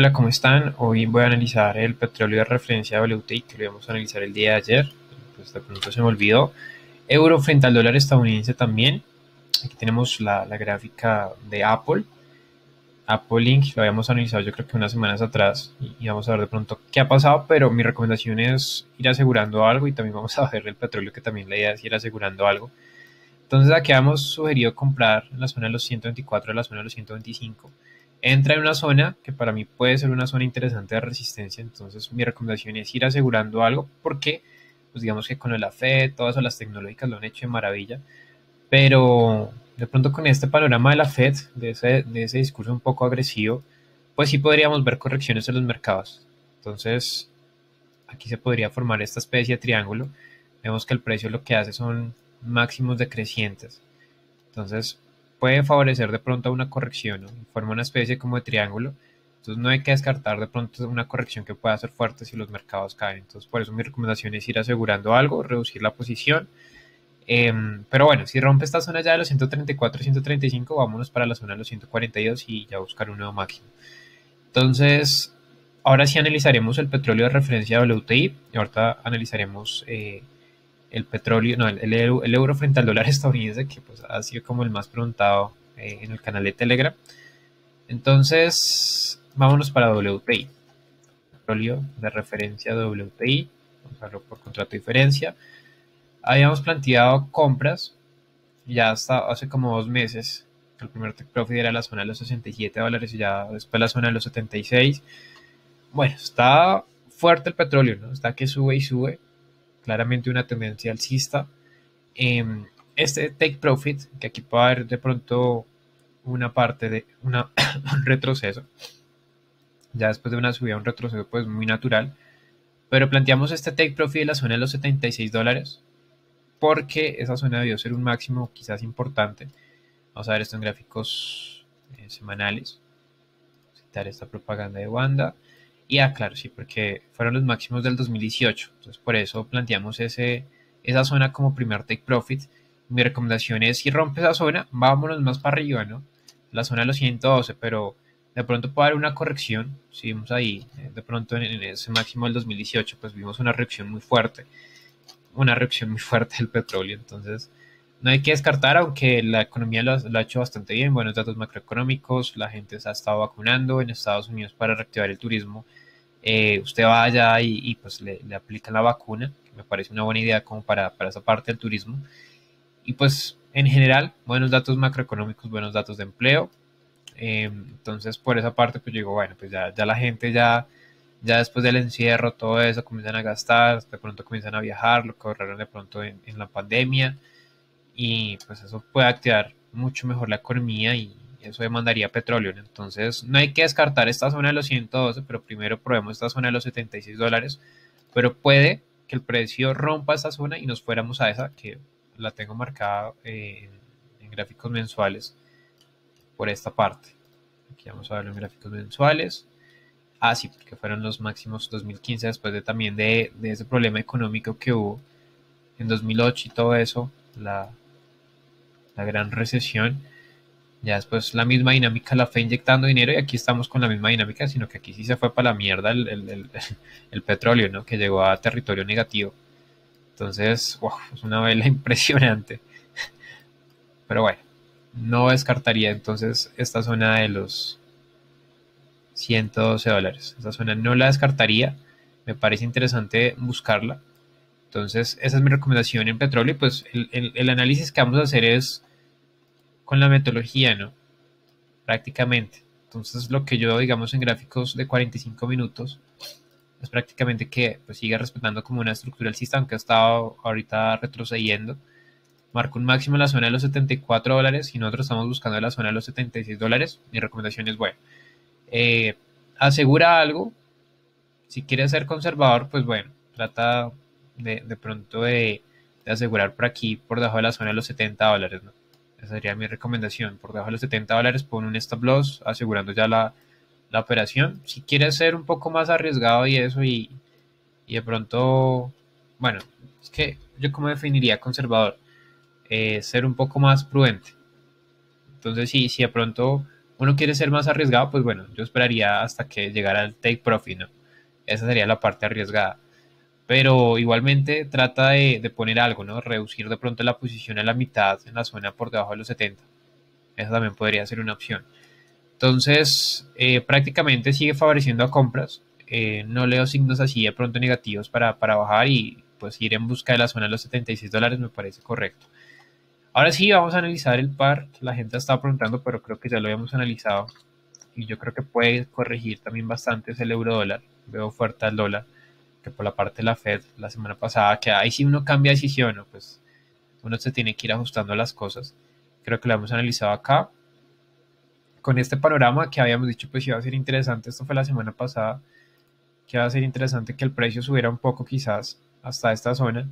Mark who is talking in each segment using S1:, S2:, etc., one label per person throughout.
S1: Hola, ¿cómo están? Hoy voy a analizar el petróleo de referencia WTI que lo íbamos a analizar el día de ayer. Pues de pronto se me olvidó. Euro frente al dólar estadounidense también. Aquí tenemos la, gráfica de Apple. Apple Link lo habíamos analizado yo creo que unas semanas atrás y, vamos a ver de pronto qué ha pasado, pero mi recomendación es ir asegurando algo y también vamos a ver el petróleo que también la idea es ir asegurando algo. Entonces aquí hemos sugerido comprar en la zona de los 124 a la zona de los 125 entra en una zona que para mí puede ser una zona interesante de resistencia. Entonces, mi recomendación es ir asegurando algo porque, pues digamos que con la Fed, todas las tecnológicas lo han hecho de maravilla. Pero de pronto con este panorama de la Fed, de ese, de ese discurso un poco agresivo, pues sí podríamos ver correcciones en los mercados. Entonces, aquí se podría formar esta especie de triángulo. Vemos que el precio lo que hace son máximos decrecientes. Entonces, puede favorecer de pronto una corrección, ¿no? forma una especie como de triángulo. Entonces no hay que descartar de pronto una corrección que pueda ser fuerte si los mercados caen. Entonces por eso mi recomendación es ir asegurando algo, reducir la posición. Em, pero bueno, si rompe esta zona ya de los 134, 135, vámonos para la zona de los 142 y ya buscar un nuevo máximo. Entonces, ahora sí analizaremos el petróleo de referencia WTI y ahorita analizaremos eh, el petróleo, no, el, euro, frente al dólar estadounidense, que pues ha sido como el más preguntado eh, en el canal de Telegram. Entonces, vámonos para WTI. Petróleo de referencia WTI, vamos a verlo por contrato de diferencia. Habíamos planteado compras ya hasta hace como dos meses. El primer profit era la zona de los 67 dólares y ya después la zona de los 76. Bueno, está fuerte el petróleo, ¿no? Está que sube y sube claramente una tendencia alcista. Em, este take profit, que aquí puede haber de pronto una parte de un retroceso, ya después de una subida, un retroceso pues muy natural, pero planteamos este take profit de la zona de los 76 dólares, porque esa zona debió ser un máximo quizás importante. Vamos a ver esto en gráficos eh, semanales. Citar esta propaganda de Wanda. Y ah, claro, sí, porque fueron los máximos del 2018. Entonces, por eso planteamos ese, esa zona como primer take profit. Mi recomendación es, si rompe esa zona, vámonos más para arriba, ¿no? La zona de los 112, pero de pronto puede haber una corrección. Si vimos ahí, eh, de pronto en, ese máximo del 2018, pues vimos una reacción muy fuerte. Una reacción muy fuerte del petróleo. Entonces, no hay que descartar, aunque la economía lo, ha hecho bastante bien, buenos datos macroeconómicos, la gente se ha estado vacunando en Estados Unidos para reactivar el turismo eh, usted vaya y, pues le, le, la vacuna, que me parece una buena idea como para, para esa parte del turismo. Y pues en general, buenos datos macroeconómicos, buenos datos de empleo. Eh, entonces por esa parte pues digo, bueno, pues ya, la gente ya, ya después del encierro, todo eso, comienzan a gastar, de pronto comienzan a viajar, lo que de pronto en la pandemia. Y pues eso puede activar mucho mejor la economía y, eso demandaría petróleo. Entonces, no hay que descartar esta zona de los 112, pero primero probemos esta zona de los 76 dólares. Pero puede que el precio rompa esta zona y nos fuéramos a esa, que la tengo marcada en, gráficos mensuales por esta parte. Aquí vamos a verlo en gráficos mensuales. Ah, sí, porque fueron los máximos 2015 después de también de, de ese problema económico que hubo en 2008 y todo eso, la gran recesión. Ya después la misma dinámica la fue inyectando dinero y aquí estamos con la misma dinámica, sino que aquí sí se fue para la mierda el, petróleo, ¿no? Que llegó a territorio negativo. Entonces, wow, es una vela impresionante. Pero bueno, no descartaría entonces esta zona de los 112 dólares. Esta zona no la descartaría. Me parece interesante buscarla. Entonces, esa es mi recomendación en petróleo. Pues el, el análisis que vamos a hacer es con la metodología, ¿no? Prácticamente. Entonces, lo que yo, digamos, en gráficos de 45 minutos, es prácticamente que pues, siga respetando como una estructura alcista, aunque ha estado ahorita retrocediendo. Marco un máximo en la zona de los 74 dólares y nosotros estamos buscando la zona de los 76 dólares. Mi recomendación es, bueno, eh, asegura algo. Si quieres ser conservador, pues bueno, trata de, de pronto de, de, asegurar por aquí, por debajo de la zona de los 70 dólares, ¿no? Esa sería mi recomendación. Por debajo de los 70 dólares pon un stop loss asegurando ya la, operación. Si quieres ser un poco más arriesgado y eso y, de pronto, bueno, es que yo como definiría conservador, eh, ser un poco más prudente. Entonces si, si de pronto uno quiere ser más arriesgado, pues bueno, yo esperaría hasta que llegara el take profit, ¿no? Esa sería la parte arriesgada. Pero igualmente trata de, poner algo, ¿no? Reducir de pronto la posición a la mitad en la zona por debajo de los 70. Esa también podría ser una opción. Entonces, eh, prácticamente sigue favoreciendo a compras. Eh, no leo signos así de pronto negativos para, para bajar y pues ir en busca de la zona de los 76 dólares me parece correcto. Ahora sí, vamos a analizar el par. La gente estaba preguntando, pero creo que ya lo habíamos analizado. Y yo creo que puede corregir también bastante es el euro dólar. Veo fuerte al dólar, que por la parte de la Fed la semana pasada, que ahí sí uno cambia decisión, pues uno se tiene que ir ajustando las cosas. Creo que lo hemos analizado acá. Con este panorama que habíamos dicho, pues iba a ser interesante. Esto fue la semana pasada. Que iba a ser interesante que el precio subiera un poco quizás hasta esta zona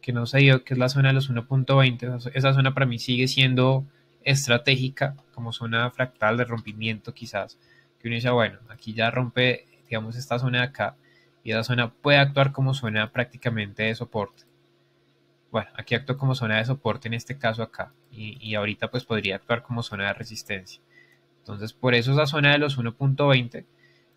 S1: que no se dio, que es la zona de los 1.20. Esa zona para mí sigue siendo estratégica como zona fractal de rompimiento quizás. Que uno dice, bueno, aquí ya rompe, digamos, esta zona de acá y esa zona puede actuar como zona prácticamente de soporte. Bueno, aquí actúa como zona de soporte en este caso acá y, y ahorita pues podría actuar como zona de resistencia. Entonces por eso esa zona de los 1.20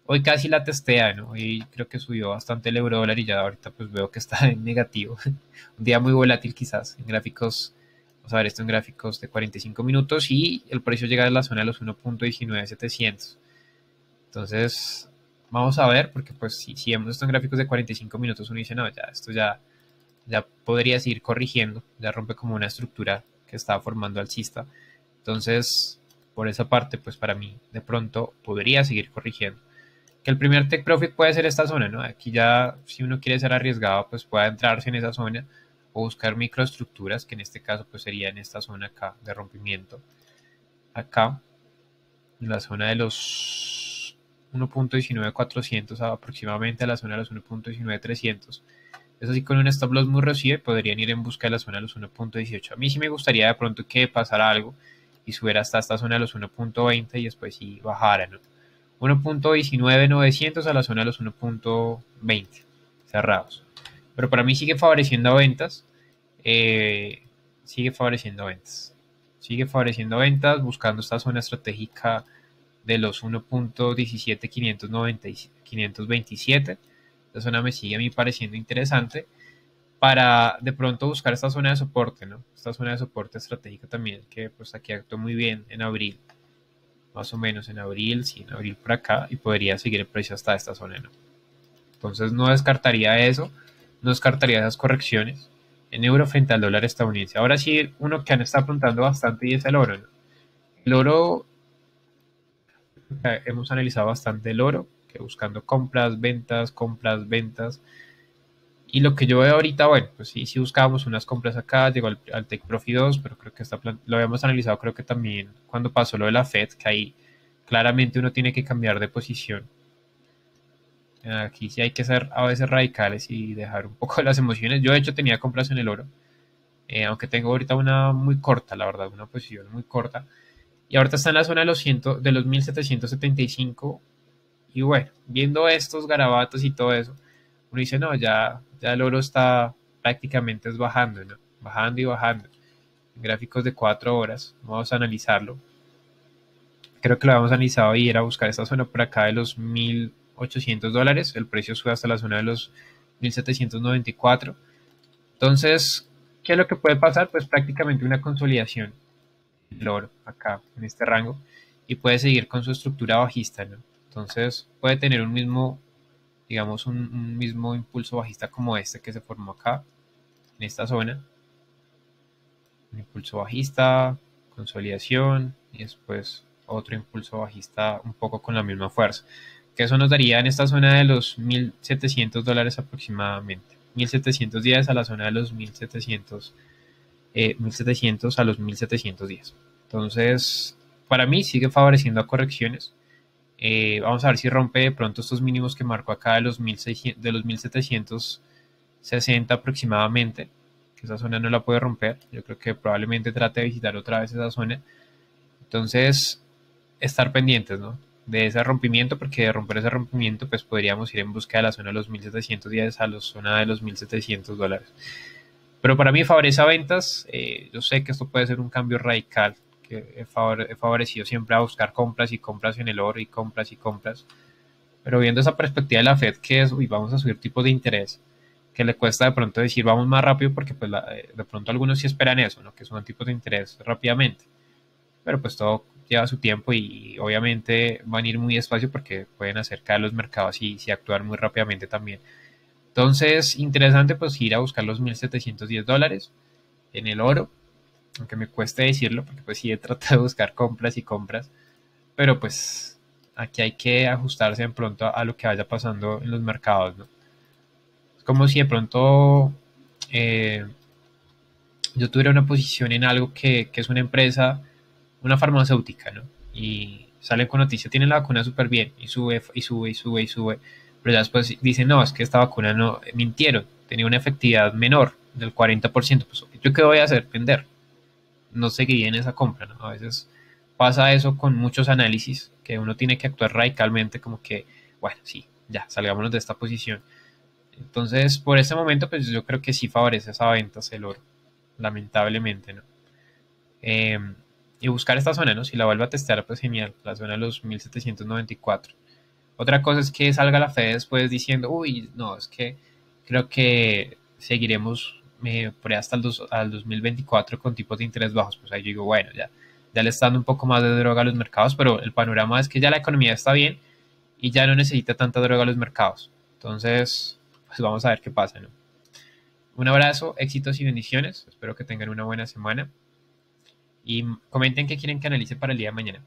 S1: Hoy casi la testea, ¿no? Hoy creo que subió bastante el euro dólar y ya ahorita pues veo que está en negativo. Un día muy volátil quizás en gráficos, vamos a ver esto en gráficos de 45 minutos y el precio llega a la zona de los 1.19700. Entonces, vamos a ver, porque pues si, si vemos esto en gráficos de 45 minutos, uno dice, no, ya esto ya, ya podría seguir corrigiendo, ya rompe como una estructura que estaba formando alcista. Entonces, por esa parte, pues para mí, de pronto podría seguir corrigiendo que el primer take profit puede ser esta zona, ¿no? Aquí ya, si uno quiere ser arriesgado, pues puede entrarse en esa zona o buscar microestructuras, que en este caso pues sería en esta zona acá de rompimiento. Acá, en la zona de los 1.19400 aproximadamente a la zona de los 1.19300. Eso sí, con un stop loss muy reducido podrían ir en busca de la zona de los 1.18. A mí sí me gustaría de pronto que pasara algo y subiera hasta esta zona de los 1.20 y después sí bajara, ¿no? 1.19900 a la zona de los 1.20 cerrados. Pero para mí sigue favoreciendo ventas. Eh, sigue favoreciendo ventas. Sigue favoreciendo ventas, buscando esta zona estratégica de los 1.17527. Esta zona me sigue a mí pareciendo interesante para de pronto buscar esta zona de soporte, ¿no? Esta zona de soporte estratégica también, que pues aquí actuó muy bien en abril más o menos en abril, sí, en abril por acá, y podría seguir el precio hasta esta zona, ¿no? Entonces no descartaría eso, no descartaría esas correcciones en euro frente al dólar estadounidense. Ahora sí, uno que han estado apuntando bastante y es el oro, ¿no? El oro, hemos analizado bastante el oro, buscando compras, ventas, compras, ventas, y lo que yo veo ahorita, bueno, pues sí, sí buscábamos unas compras acá, llegó al, Tech Profit 2, pero creo que está lo habíamos analizado, creo que también cuando pasó lo de la Fed, que ahí claramente uno tiene que cambiar de posición. Aquí sí hay que ser a veces radicales y dejar un poco las emociones. Yo de hecho tenía compras en el oro, eh, aunque tengo ahorita una muy corta, la verdad, una posición muy corta. Y ahorita está en la zona de los, ciento, de los 1775. Y bueno, viendo estos garabatos y todo eso, uno dice, no, ya, ya el oro está prácticamente es bajando. Bajando y bajando. En gráficos de cuatro horas, vamos a analizarlo. Creo que lo habíamos analizado y era buscar esta zona por acá de los 1800 dólares. El precio sube hasta la zona de los 1794. Entonces, ¿qué es lo que puede pasar? Pues prácticamente una consolidación del oro acá en este rango y puede seguir con su estructura bajista. Entonces puede tener un mismo digamos, un, mismo impulso bajista como este que se formó acá, en esta zona. Un impulso bajista, consolidación y después otro impulso bajista un poco con la misma fuerza. Que eso nos daría en esta zona de los 1.700 dólares aproximadamente. 1.710 a la zona de los 1.700, 1.700 eh, a los 1.710. Entonces, para mí sigue favoreciendo a correcciones eh, vamos a ver si rompe de pronto estos mínimos que marcó acá de los, 1600, de los 1760 aproximadamente. Que esa zona no la puede romper. Yo creo que probablemente trate de visitar otra vez esa zona. Entonces, estar pendientes, ¿no? De ese rompimiento, porque de romper ese rompimiento, pues podríamos ir en busca de la zona de los 1710 a la zona de los 1700 dólares. Pero para mí favorece a ventas. Eh, yo sé que esto puede ser un cambio radical que he favorecido siempre a buscar compras y compras en el oro y compras y compras. Pero viendo esa perspectiva de la Fed, que es, uy, vamos a subir tipos de interés, que le cuesta de pronto decir vamos más rápido porque pues eh, de pronto algunos sí esperan eso, ¿no? que son tipos de interés rápidamente. Pero pues todo lleva su tiempo y obviamente van a ir muy despacio porque pueden acercar los mercados y, y actuar muy rápidamente también. Entonces, interesante pues ir a buscar los 1.710 dólares en el oro, aunque me cueste decirlo porque pues sí he tratado de buscar compras y compras, pero pues aquí hay que ajustarse en pronto a lo que vaya pasando en los mercados, ¿no? Es como si de pronto eh, yo tuviera una posición en algo que, es una empresa, una farmacéutica, ¿no? Y sale con noticia, tiene la vacuna súper bien y sube y sube y sube y sube, pero ya después dicen, no, es que esta vacuna no, mintieron, tenía una efectividad menor del 40%, pues yo qué voy a hacer, vender. No seguiría en esa compra, ¿no? A veces pasa eso con muchos análisis, que uno tiene que actuar radicalmente como que, bueno, sí, ya, salgámonos de esta posición. Entonces, por ese momento, pues yo creo que sí favorece esa venta el oro, lamentablemente, ¿no? Em, y buscar esta zona, ¿no? Si la vuelvo a testear, pues genial, la zona de los 1794. Otra cosa es que salga la Fed después diciendo, uy, no, es que creo que seguiremos por hasta el al 2024 con tipos de interés bajos. Pues ahí digo, bueno, ya ya le está dando un poco más de droga a los mercados, pero el panorama es que ya la economía está bien y ya no necesita tanta droga a los mercados. Entonces, pues vamos a ver qué pasa, ¿no? Un abrazo, éxitos y bendiciones. Espero que tengan una buena semana. Y comenten qué quieren que analice para el día de mañana.